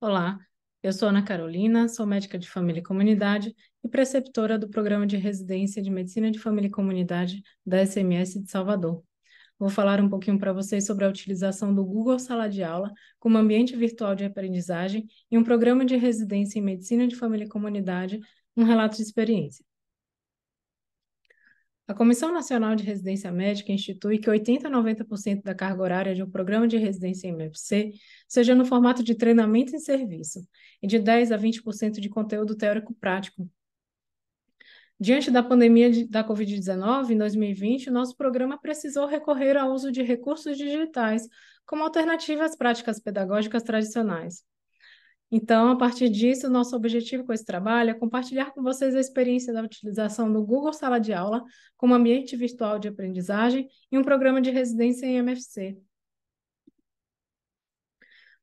Olá, eu sou Ana Carolina, sou médica de família e comunidade e preceptora do Programa de Residência de Medicina de Família e Comunidade da SMS de Salvador. Vou falar um pouquinho para vocês sobre a utilização do Google Sala de Aula como ambiente virtual de aprendizagem e um programa de residência em Medicina de Família e Comunidade, um relato de experiência. A Comissão Nacional de Residência Médica institui que 80 a 90% da carga horária de um programa de residência em MFC seja no formato de treinamento em serviço e de 10 a 20% de conteúdo teórico prático. Diante da pandemia de, da Covid-19, em 2020, nosso programa precisou recorrer ao uso de recursos digitais como alternativa às práticas pedagógicas tradicionais. Então, a partir disso, nosso objetivo com esse trabalho é compartilhar com vocês a experiência da utilização do Google Sala de Aula como ambiente virtual de aprendizagem e um programa de residência em MFC.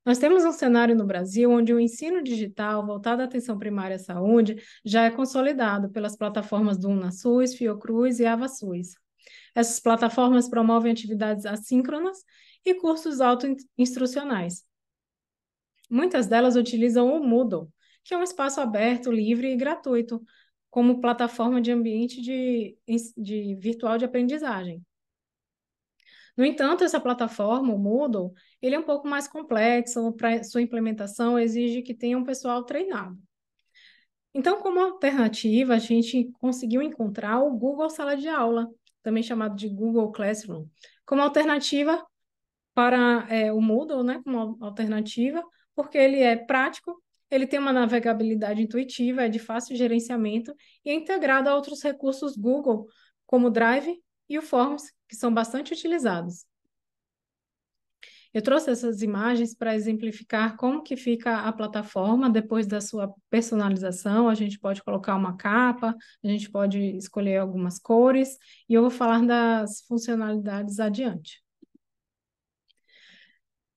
Nós temos um cenário no Brasil onde o ensino digital voltado à atenção primária à saúde já é consolidado pelas plataformas do UnaSUS, Fiocruz e AvaSUS. Essas plataformas promovem atividades assíncronas e cursos auto-instrucionais, Muitas delas utilizam o Moodle, que é um espaço aberto, livre e gratuito, como plataforma de ambiente de, de virtual de aprendizagem. No entanto, essa plataforma, o Moodle, ele é um pouco mais complexo, para sua implementação exige que tenha um pessoal treinado. Então, como alternativa, a gente conseguiu encontrar o Google Sala de Aula, também chamado de Google Classroom, como alternativa para é, o Moodle, né, como alternativa porque ele é prático, ele tem uma navegabilidade intuitiva, é de fácil gerenciamento e é integrado a outros recursos Google, como o Drive e o Forms, que são bastante utilizados. Eu trouxe essas imagens para exemplificar como que fica a plataforma depois da sua personalização. A gente pode colocar uma capa, a gente pode escolher algumas cores, e eu vou falar das funcionalidades adiante.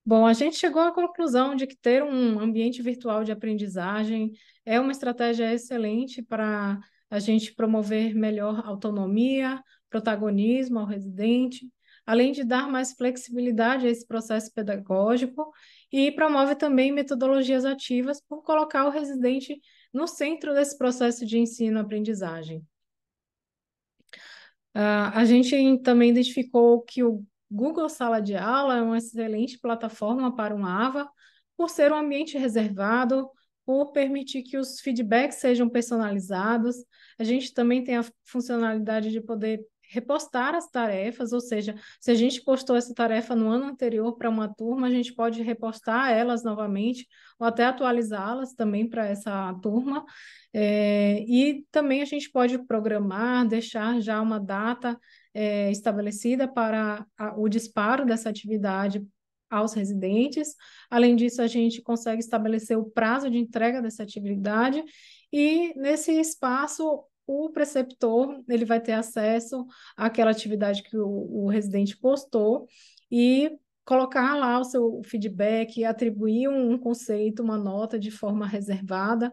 Bom, a gente chegou à conclusão de que ter um ambiente virtual de aprendizagem é uma estratégia excelente para a gente promover melhor autonomia, protagonismo ao residente, além de dar mais flexibilidade a esse processo pedagógico e promove também metodologias ativas por colocar o residente no centro desse processo de ensino-aprendizagem. Uh, a gente também identificou que o Google Sala de Aula é uma excelente plataforma para um AVA, por ser um ambiente reservado, por permitir que os feedbacks sejam personalizados. A gente também tem a funcionalidade de poder repostar as tarefas, ou seja, se a gente postou essa tarefa no ano anterior para uma turma, a gente pode repostar elas novamente, ou até atualizá-las também para essa turma. É, e também a gente pode programar, deixar já uma data é, estabelecida para a, o disparo dessa atividade aos residentes. Além disso, a gente consegue estabelecer o prazo de entrega dessa atividade e nesse espaço o preceptor ele vai ter acesso àquela atividade que o, o residente postou e colocar lá o seu feedback, atribuir um, um conceito, uma nota de forma reservada.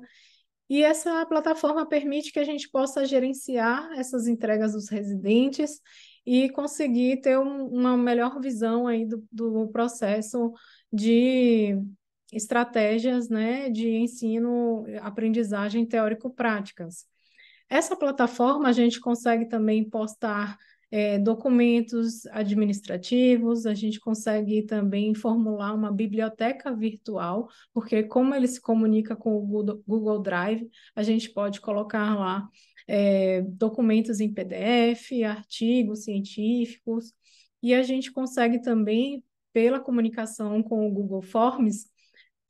E essa plataforma permite que a gente possa gerenciar essas entregas dos residentes e conseguir ter um, uma melhor visão aí do, do processo de estratégias né, de ensino, aprendizagem teórico-práticas. Essa plataforma a gente consegue também postar é, documentos administrativos, a gente consegue também formular uma biblioteca virtual, porque como ele se comunica com o Google, Drive, a gente pode colocar lá é, documentos em PDF, artigos científicos, e a gente consegue também, pela comunicação com o Google Forms,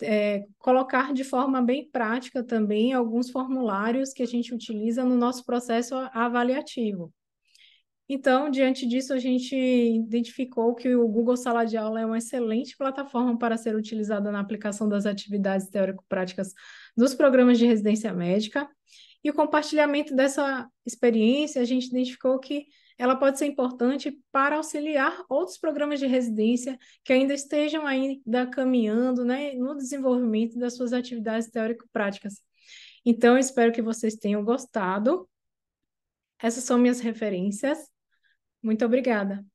é, colocar de forma bem prática também alguns formulários que a gente utiliza no nosso processo avaliativo. Então, diante disso, a gente identificou que o Google Sala de Aula é uma excelente plataforma para ser utilizada na aplicação das atividades teórico-práticas dos programas de residência médica. E o compartilhamento dessa experiência, a gente identificou que ela pode ser importante para auxiliar outros programas de residência que ainda estejam ainda caminhando né, no desenvolvimento das suas atividades teórico-práticas. Então, espero que vocês tenham gostado. Essas são minhas referências. Muito obrigada.